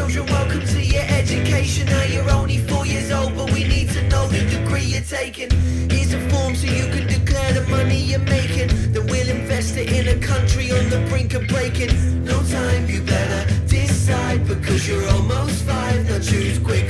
children, welcome to your education. Now you're only four years old, but we need to know the degree you're taking. Here's a form so you can declare the money you're making. Then we'll invest it in a country on the brink of breaking. No time, you better decide because you're almost five. Now choose quick.